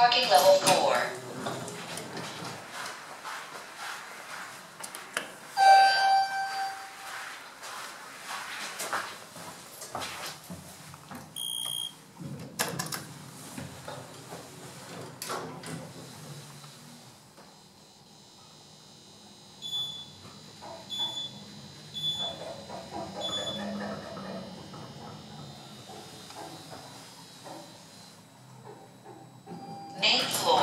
Parking level 4. Nate Floyd.